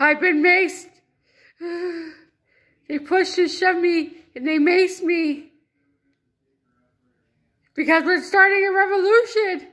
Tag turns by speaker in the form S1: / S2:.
S1: I've been maced. They pushed and shoved me and they maced me. Because we're starting a revolution.